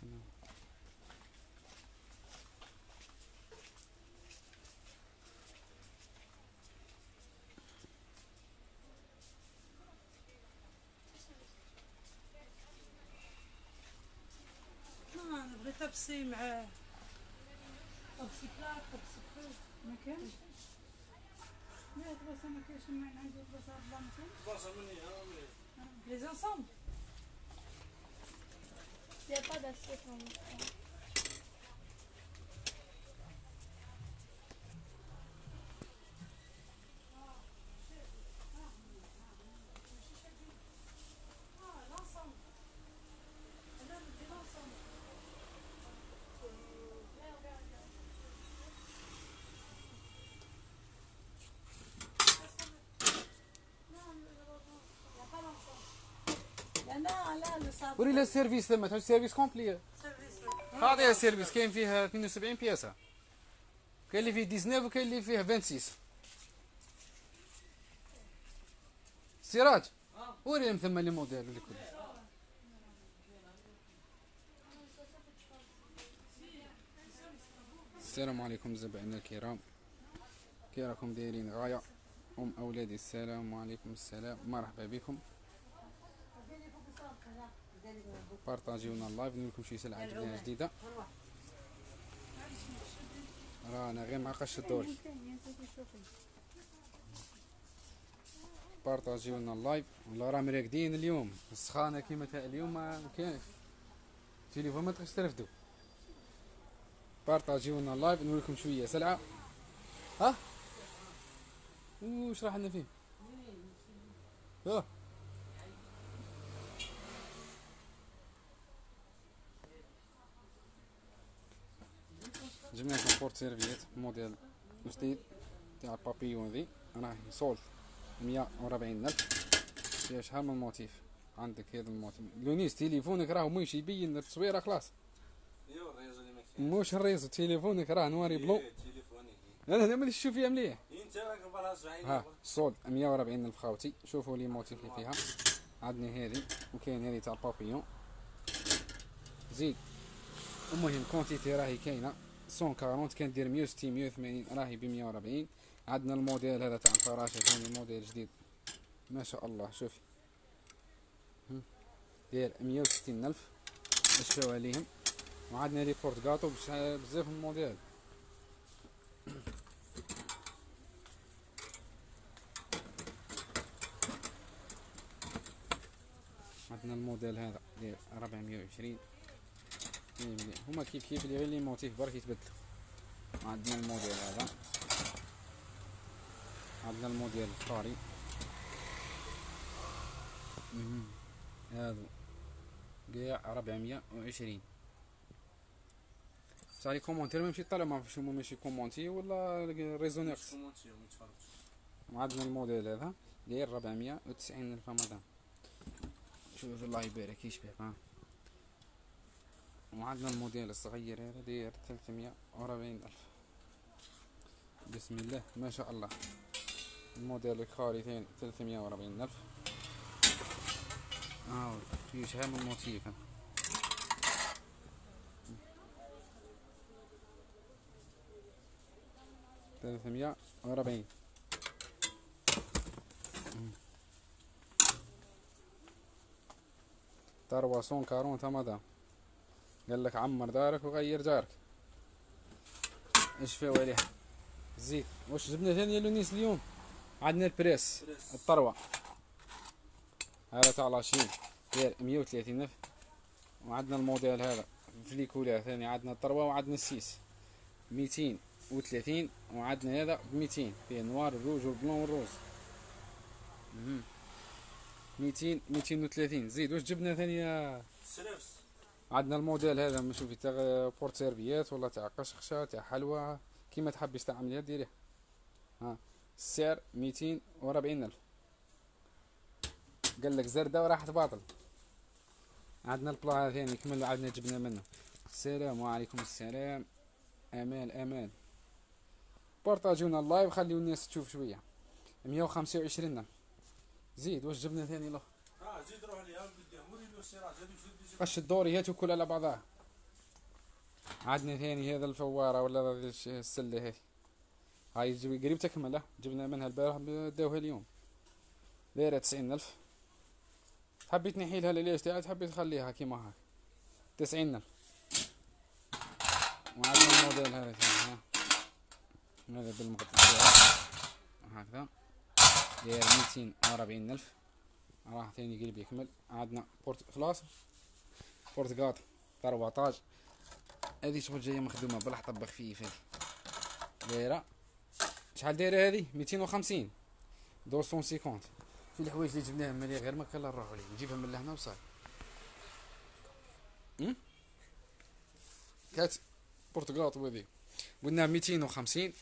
سنة. ما أنا بغيت ابسي مع ابسي بلاك ابسي بلاك ما كانش لا البلاصه ما كاينش من عندي البلاصه بلا ما كاينش بلاصه مني ها مني لي زونسومبل Il n'y a pas d'assiette en même لا وري لها ال service ثم تعود service complet. خاطي ال service كاين فيه 72 بياسة. كاين اللي فيه 19 وكاين اللي فيه 26 سراج وري لهم ثم les modèles اللي كل السلام عليكم زبائننا الكرام. كي راكم دايرين غاية أم أولادي السلام عليكم السلام. مرحبا بكم. بارطاجيونا ال live نقول لكم شي سلعة جبناها جديدة. رانا غير مع قش الدوري بارطاجيونا ال live ولا راه مراقدين اليوم. السخانة كيما تاع اليوم ما كاينش. تليفون ما تقدرش ترفدو. بارطاجيونا ال live نقول لكم شوية سلعة. ها؟ وش راح لنا فيه؟ ها؟ جبنا porte-serviettes modèle جديد تاع البابيون ذي راهي solde مية وربعين ألف فيها شحال من motif عندك هذا ال motif لونيس تليفونك راه مش يبين التصويره خلاص موش ال réseau تليفونك راه noir et bleu أنا هذا ما تشوف فيها مليح انت راك ها solde 140 الف خاوتي شوفوا les motifs اللي فيها عندنا هذه وكاين هذه تاع البابيون زيد المهم quantité راهي كاينة 140 كان دير 160 180 راهي ب 140 عندنا الموديل هذا تاع الفراشه ثاني موديل جديد ما شاء الله شوفي. هم. داير 160 ألف. نشفاو عليهم. وعندنا les porte-gâteaux بزاف الموديل. عندنا الموديل هذا داير 420 مية مليون هما كيف كيف اللي غير les motifs برك يتبدلوا. عندنا الموديل هذا. عندنا الموديل الفاري مهم. هذا قاع 420 بصح لي كومونتير ما يمشي طالع ما نعرفش هما ماشي كومونتي ولا ريزونيرس وعندنا الموديل هذا داير 490 الف مدام شوف الله يبارك يشبه ها وعندنا الموديل الصغير هذا داير 340 ألف. بسم الله ما شاء الله. الموديل الخالي ثاني 340 ألف. آه في شحال من موتيف ها. ثلاثمية وأربعين. تروى سون كارون مدام قال لك عمر دارك وغير جارك إيش فيه عليها زيت واش جبنا ثاني لونيس اليوم؟ عندنا البريس بريس. الطروة. هذا تاع لاشين. داير مية وثلاثين الف وعندنا الموديل هذا. فليكولا ثاني. عندنا الطروة وعندنا السيس. ميتين وثلاثين. وعندنا هذا بميتين. فيه نوار الروج والبلون والروز. مهم. ميتين ميتين وثلاثين. زيد واش جبنا ثاني يا سلفس. عندنا الموديل هذا نشوف تاع porte serviettes ولا تاع قشقشة تاع حلوى كيما تحبي تعمليها ديريها ها السعر ميتين وربعين ألف. قال لك زردة وراحت باطل. عندنا ال plat ثاني كمل عندنا جبنا منه. السلام وعليكم السلام. أمان أمان. بارطاجونا ال live خليو الناس تشوف شوية. مية وخمسة وعشرين زيد واش جبنا ثاني؟ آه زيد روح ليها قدام وري له السراج هذوك زيد قش الدوري هات وكل على بعضها عندنا ثاني هذا الفوارة ولا السلة هذه هاي قريب تكملة جبنا منها البارح بداوها اليوم. دايرة تسعين ألف. حبيت تنحيلها لليش تاعت حبيت تخليها كيما هاك. تسعين ألف. وعندنا الموديل هذا. هذا بالمقطع. هكذا. داير ميتين وأربعين ألف. راح ثاني قريب يكمل عندنا بورت خلاص. بورتقاط تاع 14 هذه شغل جاية مخدومة بالحطب خفيف هذه دايرة. شحال دايرة هذه؟ 250 250 في الحوايج اللي جبناهم ملي غير ما كان نروحوا عليه نجيبها من لهنا وصار أم؟ quatre porte gâteau وهذه. قلنا 250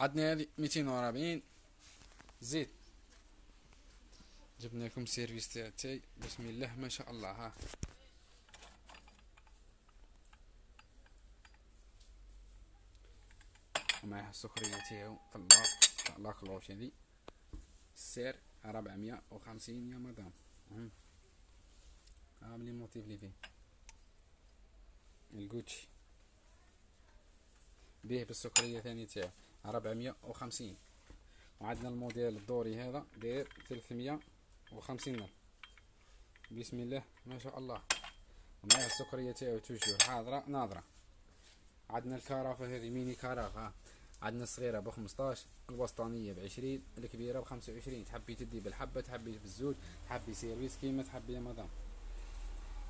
عندنا هذه 240 زيت. جبنا لكم service تاع thé بسم الله ما شاء الله ها. ومعها السكرية تاعو في ال laque تاع la cloche هذي. السعر ربعمية وخمسين يا مدام. مهم. عاملين motif لي فيه. الجوتشي. بيه بالسكرية ثاني تاعو. ربعمية وخمسين. وعندنا الموديل ال doré هذا داير ثلاثمية وخمسين ألف بسم الله ما شاء الله. ومعها السكرية تاعو toujours حاضرة ناظرة. عندنا الكرافة هذه ميني كرافة. عندنا الصغيرة بخمسطاش الوسطانية بعشرين الكبيرة بخمسة وعشرين. تحبي تدي بالحبة تحبي بالزوج تحبي service كيما تحبي يا مدام.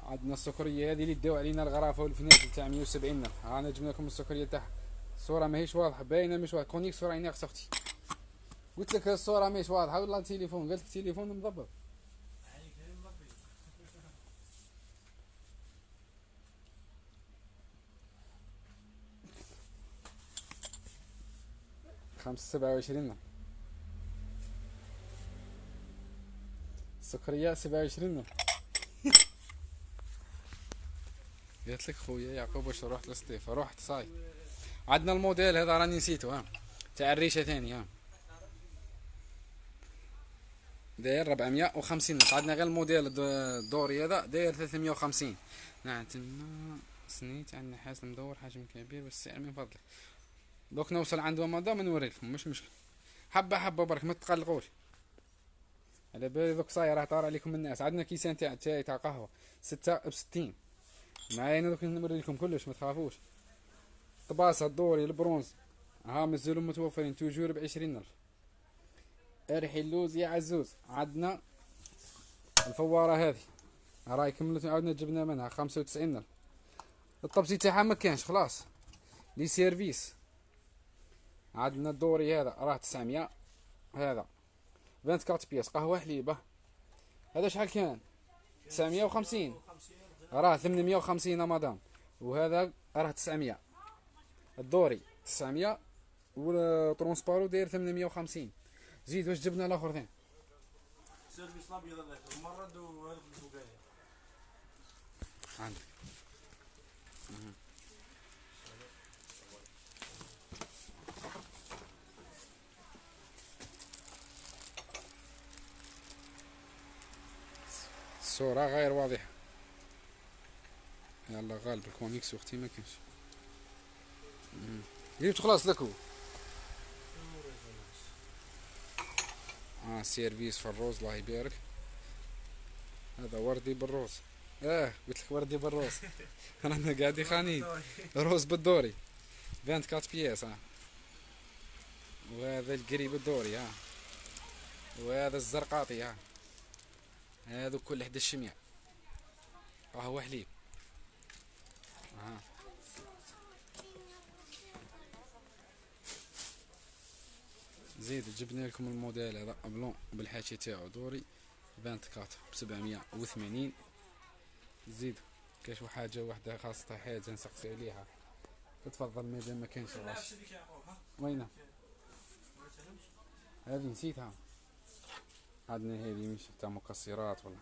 عندنا السكرية هذه اللي داو علينا الغرافة والفناجل تاع مية وسبعين ألف ها جبنا لكم السكرية تاعها الصورة ماهيش واضحة باينة مش واضحة. connexion ناقصة أختي قلت لك الصورة ماهيش واضحة والله التليفون قالت لك تليفون مضبط. خمسة سبعة وعشرين. السكرية سبعة وعشرين. قلت لك خويا يعقوب واش رحت لستيفا رحت صاي. عندنا الموديل هذا راني نسيتو ها. تاع الريشة ثاني ها. داير ربعمية وخمسين. عندنا غير الموديل الد- ال doré هذا داير ثلاثمية وخمسين. نعم تما سنيت عندنا حاس مدور حجم كبير بس السعر من فضلك. دوك نوصل عند مدام نوري لكم مش مشكل. حبة حبة برك ما تقلقوش. على بالي دوك صاير راح طار عليكم الناس. عندنا كيسان تاع thé تاع قهوة ستة بستين. معايا أنا دوك نوري لكم كلش ما تخافوش. طباسة ال doré ال bronze. ها مازالوا متوفرين toujours بعشرين ألف. ارحي اللوز يا عزوز. عندنا الفوارة هذه. راهي كملت عاودنا جبنا منها خمسة وتسعين ألف الطبسي تاعها ما كانش خلاص. les services. عندنا ال doré هذا راه 900 هذا. 24 pièces قهوة حليبة. هذا شحال كان؟ 950 راه 850 يا مدام وهذا راه 900 ال doré 900 وال transparent داير 850 زيد واش جبنا الآخر ثاني؟ service الابيض هذاك الممرد وهذاك الفوقاني عندك. الصورة غير واضحة. يلا غالب الكونيكس وقتي ما كانش. جبت خلاص لكو. آه سيرفيس في الروز الله يبارك. هذا وردي بالروز. آه قلت لك وردي بالروز. أنا قاعد يخاني روز بالدوري. 24 بياس ها وهذا القريب الدوري ها وهذا الزرقاطي ها هذا كل 11 مية قهوة حليب. ها زيد جبنا لكم الموديل هذا بلون بالحاشية تاعو. دوري 24 ب 780 زيد كاش حاجة واحدة خاصة حاجة نسقسي عليها. تفضل مادام ما كانش غاش وينها هذه نسيتها. عندنا هذه مش تاع مكسرات ولا؟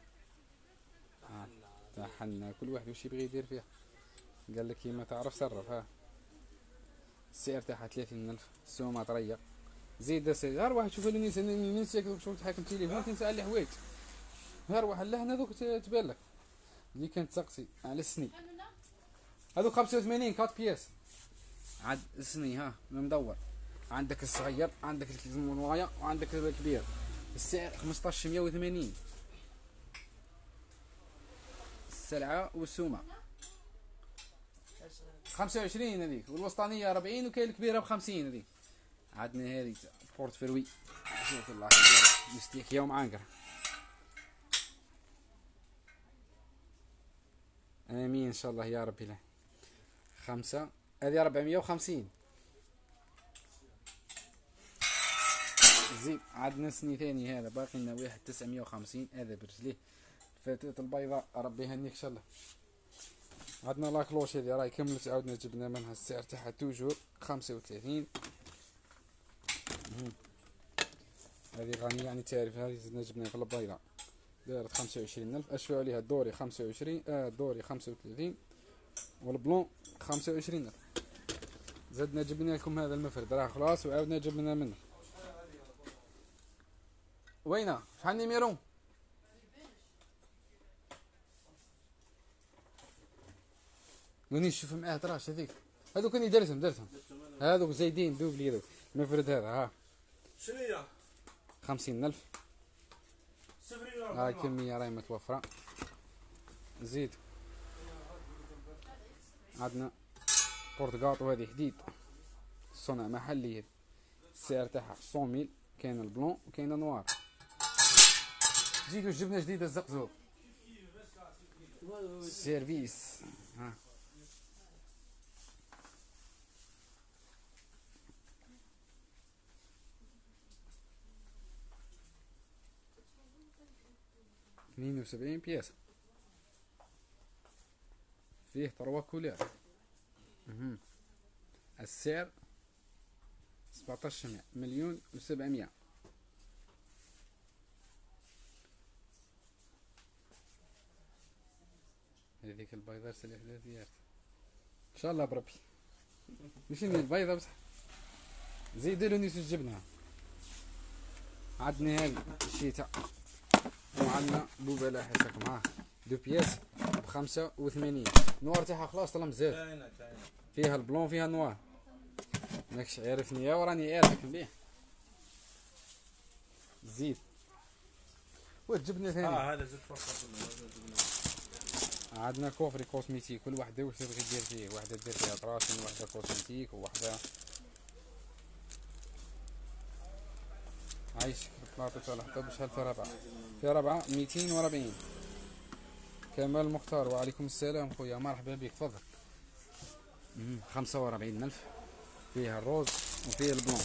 ها تاع حنا. كل واحد وش يبغي يدير فيها. قال لك كيما تعرف صرف ها. السعر تاعها ثلاثين ألف. السومة طرية زيد غير واحد شوف اللي ننسى ننسى دوك شغل تحكم تليفون تنسى على الحوايج غير واحد لهنا دوك تبان لك. اللي كانت تسقسي. على السني. هذوك 85 كات بياس. عاد سني ها مدور. عندك الصغير عندك المنوايا وعندك الكبير. السعر 1580 السلعة والسومة. 25 هذيك. والوسطانية 40 وكاين الكبيرة ب 50 هذيك. عندنا هذه بورت فروي. شوف الله يبارك مستيك يوم عنقر آمين إن شاء الله يا ربي له. خمسة. هذه 450 زين عندنا سني ثاني هذا. باقي لنا واحد 950 هذا برجليه. الفتاة البيضاء ربي يهنيك إن شاء الله. عندنا لاكلوش هذه. راهي كملت. عاودنا جبنا منها السعر تاعها توجور. 35 مهم. هذه غنية يعني تعرف هذه زدنا جبناها في البيضاء دارت خمسة وعشرين ألف. أشفى عليها الدوري خمسة وعشرين آه الدوري خمسة وثلاثين والبلون خمسة وعشرين ألف. زدنا جبنا لكم هذا المفرد. راه خلاص وعاودنا جبنا منه. وينه؟ شحال نيميرو وني شوف معاه تراش هذيك. هذوك اللي درتهم درتهم. هذوك زايدين دوبلي هذوك المفرد هذا ها. شنو هي؟ خمسين ألف. هاي كمية راهي متوفرة. زيد عندنا بورتقاطو هذه حديد. صنع محلي. السعر تاعها 100 mille كاين ال blanc وكاين ال noir. زيدو الجبنة جديدة الزقزوق. service. ها. اثنين وسبعين بياسة. فيه تروا كولير. السعر سبعتاش مليون وسبعمية. هذيك البيضة سلي ثلاثيات إن شاء الله بربي. مش إني البيضة بصح. زيدوا له نيس الجبنة عندنا هذه الشيتا وعندنا بوبالا حسكم ها دو بياس بخمسة وثمانين. نوار تاعها خلاص طلع مزال فيها البلون فيها النوار ماكش عارفني يا وراني عارفك مليح. زيد. وتجبنا ثاني. آه هذا زد فرصه عندنا كوفري كوسميتيك. كل وحدة واش تبغي دير فيه؟ وحدة دير فيها طراسن وحدة كوسميتيك ووحده عايشك بالبلاطو تاع الحطب شحال في ربعة في ربعة ميتين وربعين. كمال مختار وعليكم السلام خويا. مرحبا بك تفضل. مم، خمسة وربعين ألف. فيها الروز وفيها البلون.